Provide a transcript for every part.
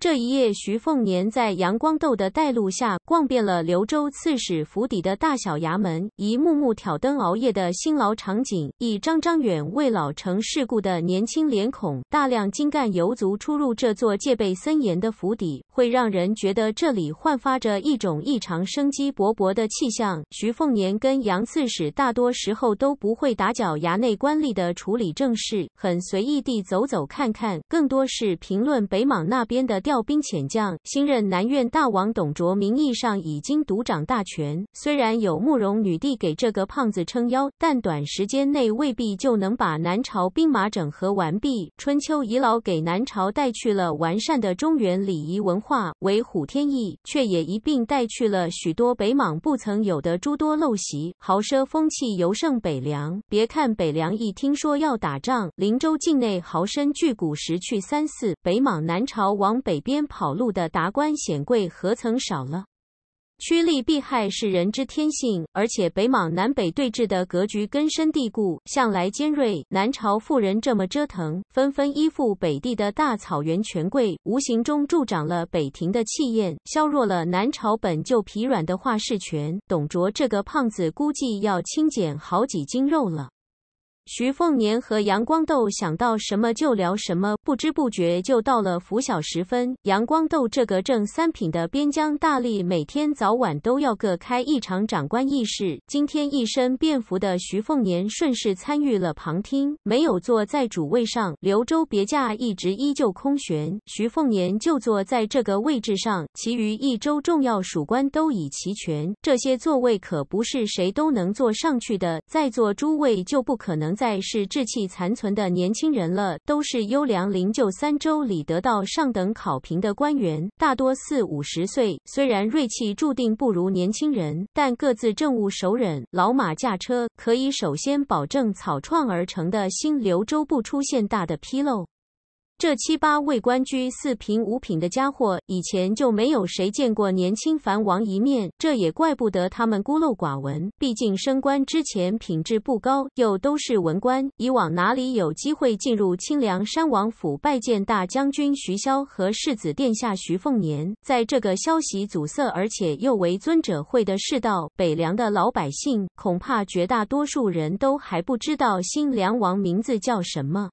这一夜，徐凤年在杨光斗的带路下逛遍了柳州刺史府邸的大小衙门，一幕幕挑灯熬夜的辛劳场景，一张张远未老成世故的年轻脸孔，大量精干游族出入这座戒备森严的府邸，会让人觉得这里焕发着一种异常生机勃勃的气象。徐凤年跟杨刺史大多时候都不会打搅衙内官吏的处理政事，很随意地走走看看，更多是评论北莽那边的。调兵遣将，新任南院大王董卓名义上已经独掌大权，虽然有慕容女帝给这个胖子撑腰，但短时间内未必就能把南朝兵马整合完毕。春秋遗老给南朝带去了完善的中原礼仪文化，为虎添翼，却也一并带去了许多北莽不曾有的诸多陋习，豪奢风气尤胜北凉。别看北凉一听说要打仗，灵州境内豪绅巨贾十去三四，北莽南朝往北。边跑路的达官显贵何曾少了？趋利避害是人之天性，而且北莽南北对峙的格局根深蒂固，向来尖锐。南朝富人这么折腾，纷纷依附北地的大草原权贵，无形中助长了北庭的气焰，削弱了南朝本就疲软的话事权。董卓这个胖子估计要轻减好几斤肉了。徐凤年和杨光斗想到什么就聊什么，不知不觉就到了拂晓时分。杨光斗这个正三品的边疆大吏，每天早晚都要各开一场长官议事。今天一身便服的徐凤年顺势参与了旁听，没有坐在主位上。刘州别驾一直依旧空悬，徐凤年就坐在这个位置上。其余一州重要属官都已齐全，这些座位可不是谁都能坐上去的，在座诸位就不可能。再是志气残存的年轻人了，都是优良灵柩三周里得到上等考评的官员，大多四五十岁。虽然锐气注定不如年轻人，但各自政务熟稔，老马驾车，可以首先保证草创而成的新刘州不出现大的纰漏。这七八位官居四品五品的家伙，以前就没有谁见过年轻樊王一面，这也怪不得他们孤陋寡闻。毕竟升官之前品质不高，又都是文官，以往哪里有机会进入清凉山王府拜见大将军徐骁和世子殿下徐凤年？在这个消息阻塞而且又为尊者会的世道，北凉的老百姓恐怕绝大多数人都还不知道新凉王名字叫什么。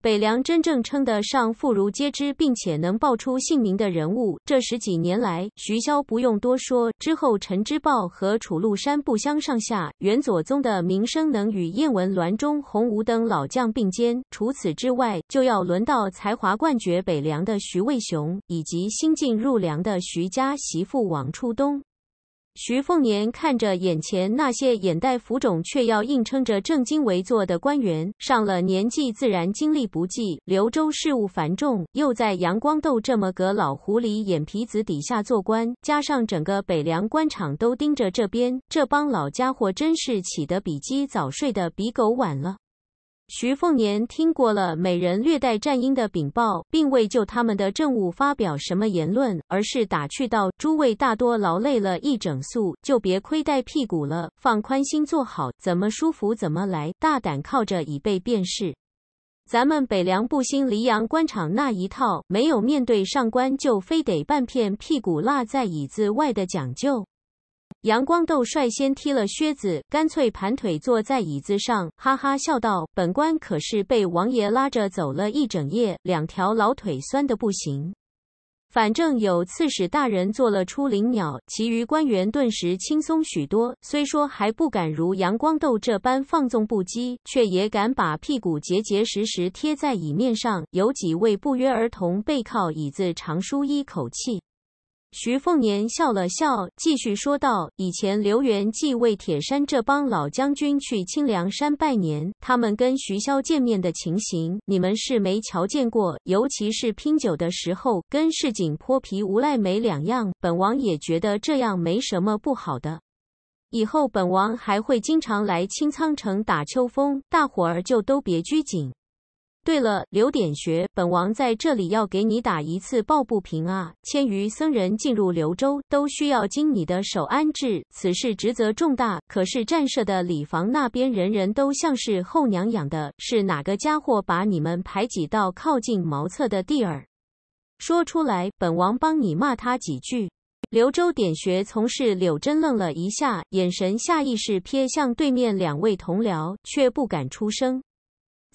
北凉真正称得上妇孺皆知，并且能报出姓名的人物，这十几年来，徐骁不用多说。之后，陈之豹和楚禄山不相上下，元左宗的名声能与燕文栾中洪武等老将并肩。除此之外，就要轮到才华冠绝北凉的徐渭雄，以及新晋入凉的徐家媳妇王初冬。徐凤年看着眼前那些眼袋浮肿却要硬撑着正襟危坐的官员，上了年纪自然精力不济。刘州事务繁重，又在杨光斗这么个老狐狸眼皮子底下做官，加上整个北凉官场都盯着这边，这帮老家伙真是起得比鸡早，睡得比狗晚了。徐凤年听过了美人略带战音的禀报，并未就他们的政务发表什么言论，而是打趣道：“诸位大多劳累了一整宿，就别亏待屁股了，放宽心坐好，怎么舒服怎么来，大胆靠着椅背便是。咱们北凉不兴黎阳官场那一套，没有面对上官就非得半片屁股落在椅子外的讲究。”杨光斗率先踢了靴子，干脆盘腿坐在椅子上，哈哈笑道：“本官可是被王爷拉着走了一整夜，两条老腿酸的不行。反正有刺史大人做了出灵鸟，其余官员顿时轻松许多。虽说还不敢如杨光斗这般放纵不羁，却也敢把屁股结结实实贴在椅面上。有几位不约而同背靠椅子，长舒一口气。”徐凤年笑了笑，继续说道：“以前刘元继魏铁山这帮老将军去清凉山拜年，他们跟徐骁见面的情形，你们是没瞧见过。尤其是拼酒的时候，跟市井泼皮无赖没两样。本王也觉得这样没什么不好的。以后本王还会经常来清仓城打秋风，大伙儿就都别拘谨。”对了，刘点学，本王在这里要给你打一次抱不平啊！千余僧人进入刘州，都需要经你的手安置，此事职责重大。可是战舍的礼房那边，人人都像是后娘养的，是哪个家伙把你们排挤到靠近茅厕的地儿？说出来，本王帮你骂他几句。柳州点穴从事柳真愣了一下，眼神下意识瞥向对面两位同僚，却不敢出声。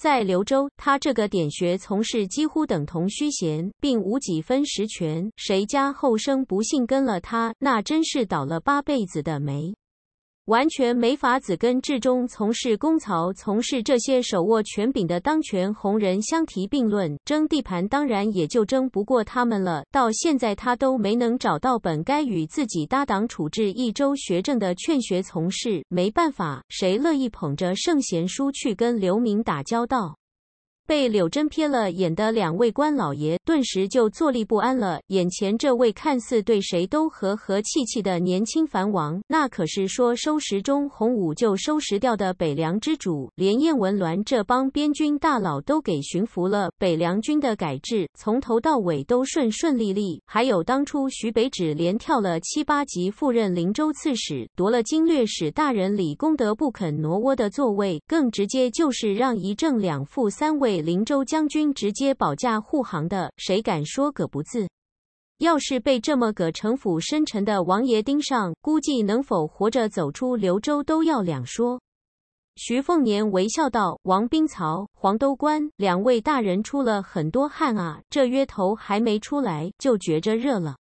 在柳州，他这个点穴从事几乎等同虚衔，并无几分实权。谁家后生不幸跟了他，那真是倒了八辈子的霉。完全没法子跟至中从事公曹、从事这些手握权柄的当权红人相提并论，争地盘当然也就争不过他们了。到现在他都没能找到本该与自己搭档处置一周学政的劝学从事，没办法，谁乐意捧着圣贤书去跟流民打交道？被柳真瞥了眼的两位官老爷顿时就坐立不安了。眼前这位看似对谁都和和气气的年轻藩王，那可是说收拾中洪武就收拾掉的北凉之主，连燕文鸾这帮边军大佬都给驯服了。北凉军的改制从头到尾都顺顺利利。还有当初徐北指连跳了七八级，赴任灵州刺史，夺了经略使大人李公德不肯挪窝的座位，更直接就是让一正两副三位。灵州将军直接保驾护航的，谁敢说个不字？要是被这么个城府深沉的王爷盯上，估计能否活着走出刘州都要两说。徐凤年微笑道：“王兵曹、黄都官两位大人出了很多汗啊，这约头还没出来就觉着热了。”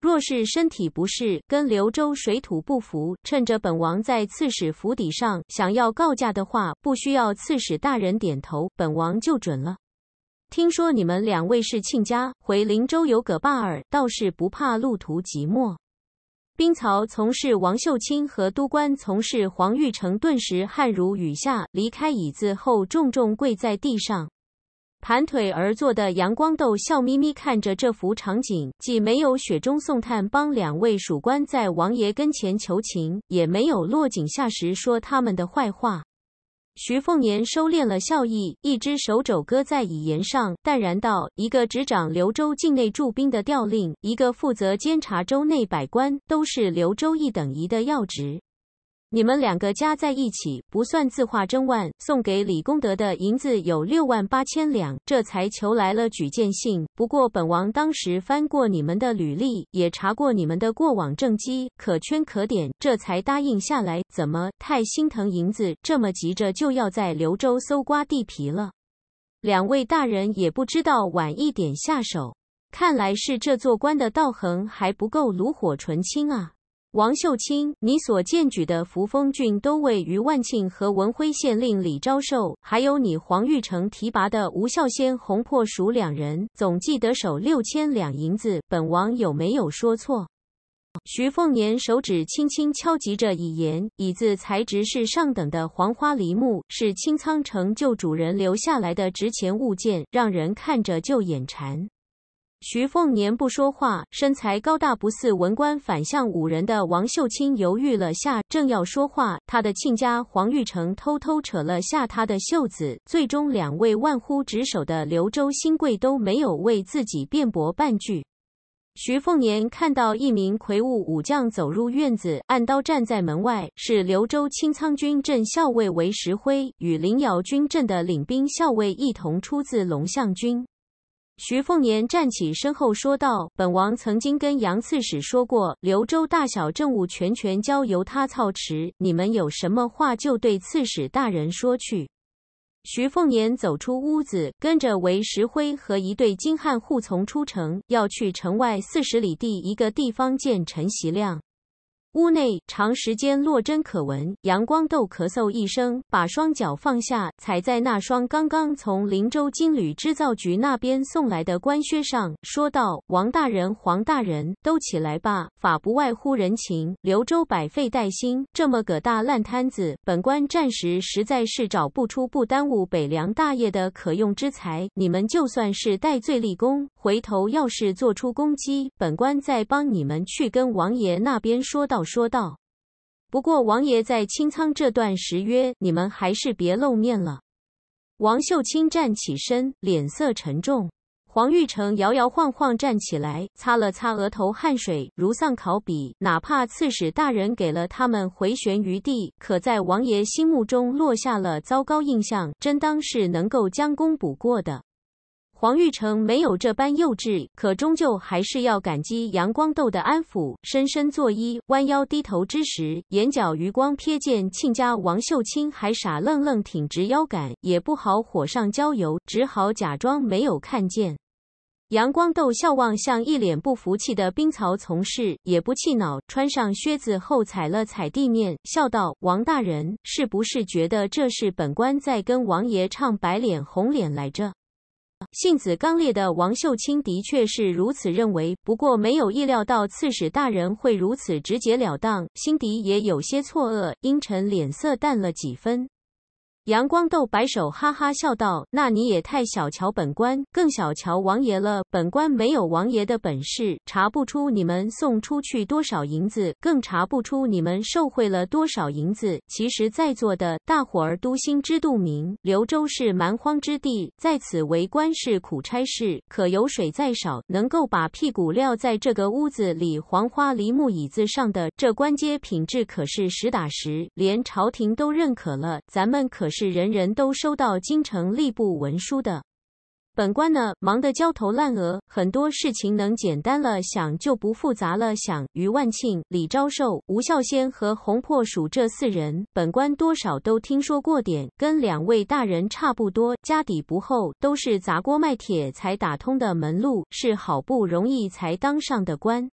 若是身体不适，跟刘州水土不服，趁着本王在刺史府邸上想要告假的话，不需要刺史大人点头，本王就准了。听说你们两位是亲家，回灵州有个伴儿，倒是不怕路途寂寞。兵曹从事王秀清和都官从事黄玉成，顿时汗如雨下，离开椅子后，重重跪在地上。盘腿而坐的杨光斗笑眯眯看着这幅场景，既没有雪中送炭帮两位属官在王爷跟前求情，也没有落井下石说他们的坏话。徐凤年收敛了笑意，一只手肘搁在椅沿上，淡然道：“一个执掌刘州境内驻兵的调令，一个负责监察州内百官，都是刘州一等一的要职。”你们两个加在一起不算字画真万，送给李公德的银子有六万八千两，这才求来了举荐信。不过本王当时翻过你们的履历，也查过你们的过往政绩，可圈可点，这才答应下来。怎么太心疼银子，这么急着就要在柳州搜刮地皮了？两位大人也不知道晚一点下手，看来是这做官的道行还不够炉火纯青啊。王秀清，你所荐举的扶风郡都尉于万庆和文辉县令李昭寿，还有你黄玉成提拔的吴孝先、洪破蜀两人，总计得手六千两银子。本王有没有说错？徐凤年手指轻轻敲击着椅沿，椅子材质是上等的黄花梨木，是清仓城旧主人留下来的值钱物件，让人看着就眼馋。徐凤年不说话，身材高大不似文官，反向五人的王秀清犹豫了下，正要说话，他的亲家黄玉成偷偷扯了下他的袖子。最终，两位万呼职守的刘州新贵都没有为自己辩驳半句。徐凤年看到一名魁梧武将走入院子，按刀站在门外，是刘州清仓军镇校尉韦石辉，与林瑶军镇的领兵校尉一同出自龙象军。徐凤年站起身后说道：“本王曾经跟杨刺史说过，刘州大小政务全权交由他操持，你们有什么话就对刺史大人说去。”徐凤年走出屋子，跟着韦石辉和一队精汉护从出城，要去城外四十里地一个地方见陈习亮。屋内长时间落针可闻，阳光豆咳嗽一声，把双脚放下，踩在那双刚刚从灵州金缕织造局那边送来的官靴上，说道：“王大人、黄大人，都起来吧！法不外乎人情，刘州百废待兴，这么个大烂摊子，本官暂时实在是找不出不耽误北凉大业的可用之才。你们就算是戴罪立功，回头要是做出攻击，本官再帮你们去跟王爷那边说道。”说道：“不过王爷在清仓这段时约，你们还是别露面了。”王秀清站起身，脸色沉重。黄玉成摇摇晃晃站起来，擦了擦额头汗水，如丧考妣。哪怕刺史大人给了他们回旋余地，可在王爷心目中落下了糟糕印象，真当是能够将功补过的。黄玉成没有这般幼稚，可终究还是要感激杨光斗的安抚。深深作揖，弯腰低头之时，眼角余光瞥见亲家王秀清，还傻愣愣挺直腰杆，也不好火上浇油，只好假装没有看见。杨光斗笑望向一脸不服气的冰槽从事，也不气恼，穿上靴子后踩了踩地面，笑道：“王大人，是不是觉得这是本官在跟王爷唱白脸红脸来着？”性子刚烈的王秀清的确是如此认为，不过没有意料到刺史大人会如此直截了当，心底也有些错愕，阴沉脸色淡了几分。阳光豆摆手哈哈笑道：“那你也太小瞧本官，更小瞧王爷了。本官没有王爷的本事，查不出你们送出去多少银子，更查不出你们受贿了多少银子。其实，在座的大伙儿都心知肚明，柳州是蛮荒之地，在此为官是苦差事。可油水再少，能够把屁股撂在这个屋子里黄花梨木椅子上的，这官阶品质可是实打实，连朝廷都认可了。咱们可是。”是人人都收到京城吏部文书的，本官呢忙得焦头烂额，很多事情能简单了想就不复杂了想。于万庆、李昭寿、吴孝先和洪破蜀这四人，本官多少都听说过点，跟两位大人差不多，家底不厚，都是砸锅卖铁才打通的门路，是好不容易才当上的官。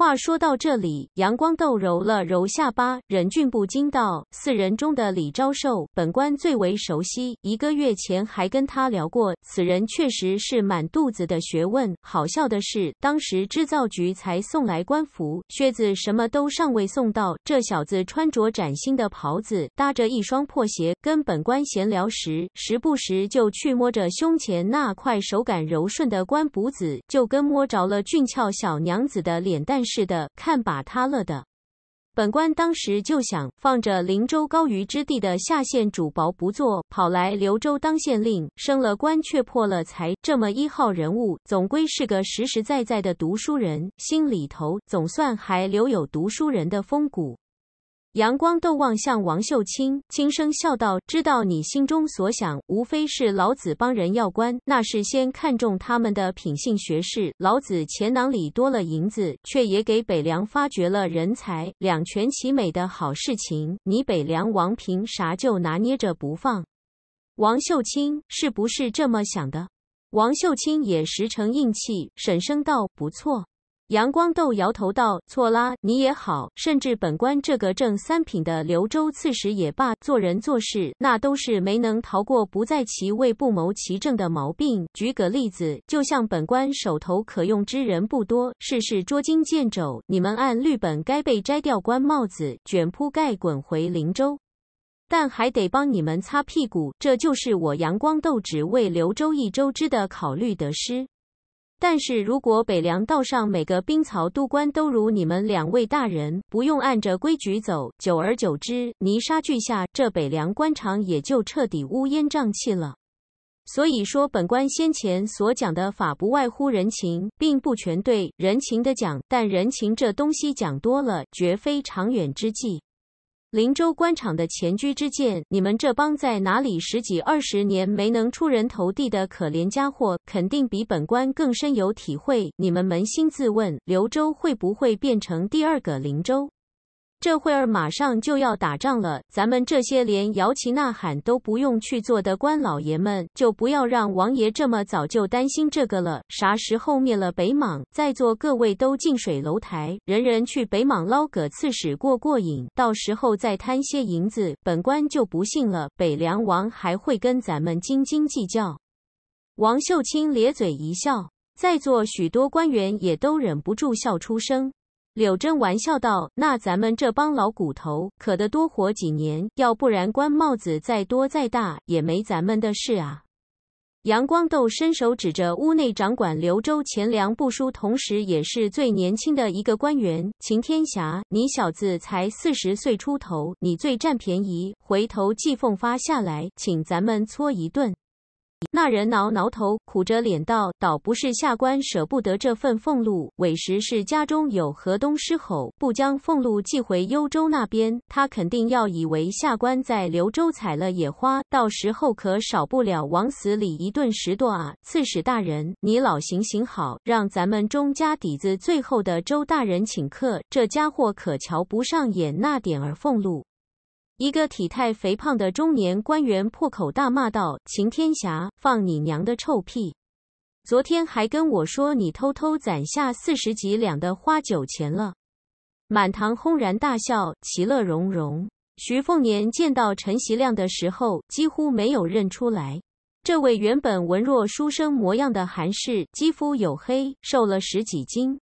话说到这里，阳光豆揉了揉下巴，忍俊不禁道：“四人中的李昭寿，本官最为熟悉。一个月前还跟他聊过，此人确实是满肚子的学问。好笑的是，当时织造局才送来官服、靴子，什么都尚未送到。这小子穿着崭新的袍子，搭着一双破鞋，跟本官闲聊时，时不时就去摸着胸前那块手感柔顺的官补子，就跟摸着了俊俏小娘子的脸蛋。”是的，看把他了的。本官当时就想，放着灵州高于之地的下县主薄不做，跑来刘州当县令，升了官却破了财，这么一号人物，总归是个实实在在的读书人，心里头总算还留有读书人的风骨。阳光斗望向王秀清，轻声笑道：“知道你心中所想，无非是老子帮人要官，那是先看中他们的品性学识。老子钱囊里多了银子，却也给北凉发掘了人才，两全其美的好事情。你北凉王凭啥就拿捏着不放？”王秀清是不是这么想的？王秀清也实诚硬气，沈声道：“不错。”阳光豆摇头道：“错啦，你也好，甚至本官这个正三品的刘州刺史也罢，做人做事那都是没能逃过不在其位不谋其政的毛病。举个例子，就像本官手头可用之人不多，事事捉襟见肘，你们按律本该被摘掉官帽子，卷铺盖滚回灵州，但还得帮你们擦屁股，这就是我阳光豆只为刘州一州之的考虑得失。”但是如果北凉道上每个兵曹都官都如你们两位大人，不用按着规矩走，久而久之，泥沙俱下，这北凉官场也就彻底乌烟瘴气了。所以说，本官先前所讲的法，不外乎人情，并不全对，人情的讲，但人情这东西讲多了，绝非长远之计。灵州官场的前车之鉴，你们这帮在哪里十几二十年没能出人头地的可怜家伙，肯定比本官更深有体会。你们扪心自问，刘州会不会变成第二个灵州？这会儿马上就要打仗了，咱们这些连摇旗呐喊都不用去做的官老爷们，就不要让王爷这么早就担心这个了。啥时候灭了北莽，在座各位都近水楼台，人人去北莽捞个刺史过过瘾，到时候再贪些银子，本官就不信了，北凉王还会跟咱们斤斤计较。王秀清咧嘴一笑，在座许多官员也都忍不住笑出声。柳真玩笑道：“那咱们这帮老骨头可得多活几年，要不然官帽子再多再大也没咱们的事啊。”杨光斗伸手指着屋内掌管刘州钱粮部书，同时也是最年轻的一个官员秦天霞：“你小子才四十岁出头，你最占便宜，回头寄俸发下来，请咱们搓一顿。”那人挠挠头，苦着脸道：“倒不是下官舍不得这份俸禄，委实是家中有河东狮吼，不将俸禄寄回幽州那边，他肯定要以为下官在柳州采了野花，到时候可少不了往死里一顿拾掇啊！刺史大人，你老行行好，让咱们钟家底子最后的周大人请客，这家伙可瞧不上眼那点儿俸禄。”一个体态肥胖的中年官员破口大骂道：“秦天霞，放你娘的臭屁！昨天还跟我说你偷偷攒下四十几两的花酒钱了。”满堂轰然大笑，其乐融融。徐凤年见到陈习亮的时候，几乎没有认出来，这位原本文弱书生模样的韩氏，肌肤黝黑，瘦了十几斤。